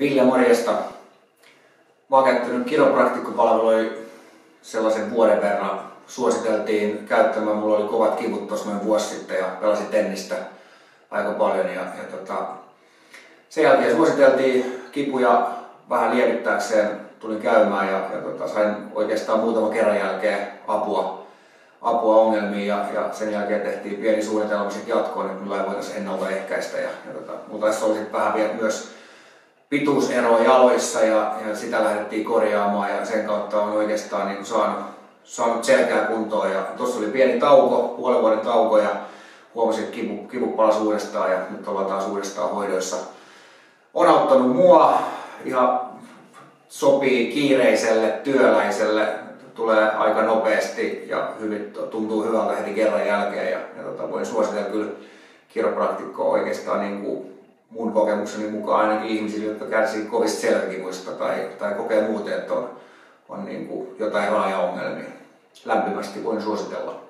Ville morjesta. Mä oon käyttänyt kiropraktikkopalveluja sellaisen vuoden verran. Suositeltiin käyttämään, mulla oli kovat kivut tuossa noin vuosi sitten ja pelasin tennistä aika paljon. Ja, ja tota, sen jälkeen suositeltiin kipuja vähän lievittääkseen, tulin käymään ja, ja tota, sain oikeastaan muutaman kerran jälkeen apua, apua ongelmiin ja, ja sen jälkeen tehtiin pieni suunnitelma jatkoon, että millä voitaisiin ennaltaehkäistä. Ja, ja tota, mulla taisi olla vähän vielä myös pituuseroa jaloissa ja, ja sitä lähdettiin korjaamaan ja sen kautta on oikeastaan niin saanut, saanut selkää kuntoon. Ja tuossa oli pieni tauko, puolen vuoden tauko ja huomasin, että kipu, kipu palasi uudestaan ja nyt ollaan taas uudestaan hoidoissa. On auttanut mua ihan sopii kiireiselle työläiselle, tulee aika nopeasti ja hyvin, tuntuu hyvältä heti kerran jälkeen ja, ja tota, voin suositella kyllä kiropraktikkoa oikeastaan niin kuin mun kokemukseni mukaan ainakin ihmisille, jotka kärsii kovista selkäkivuista tai, tai kokee muuten, että on, on niin kuin jotain raajaongelmia. Lämpimästi voin suositella.